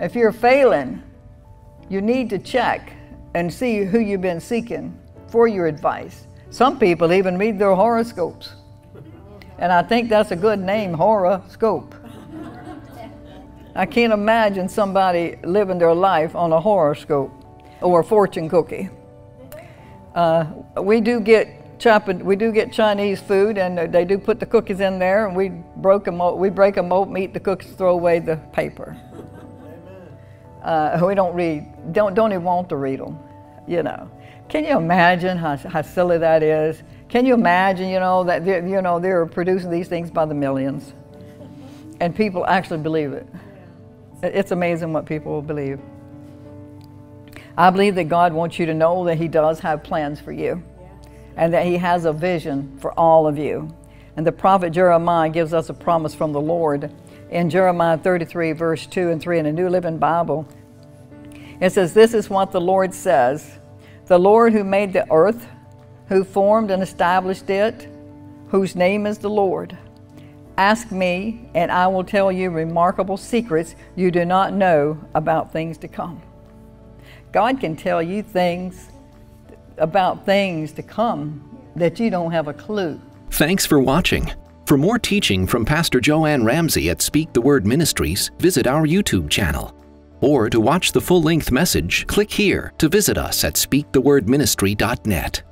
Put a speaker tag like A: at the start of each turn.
A: If you're failing, you need to check and see who you've been seeking for your advice. Some people even read their horoscopes. And I think that's a good name, horoscope. I can't imagine somebody living their life on a horoscope or a fortune cookie. Uh, we do get chopping, we do get Chinese food, and they do put the cookies in there, and we broke them, we break them open, eat the cookies, throw away the paper. Uh, we don't read, don't don't even want to read them, you know. Can you imagine how, how silly that is? Can you imagine, you know, that you know they're producing these things by the millions, and people actually believe it. It's amazing what people will believe. I believe that God wants you to know that He does have plans for you and that He has a vision for all of you. And the prophet Jeremiah gives us a promise from the Lord in Jeremiah 33, verse 2 and 3 in the New Living Bible. It says, This is what the Lord says The Lord who made the earth, who formed and established it, whose name is the Lord. Ask me, and I will tell you remarkable secrets you do not know about things to come. God can tell you things about things to come that you don't have a clue.
B: Thanks for watching. For more teaching from Pastor Jo Anne Ramsay at Speak the Word Ministries, visit our YouTube channel. Or to watch the full length message, click here to visit us at speakthewordministry.net.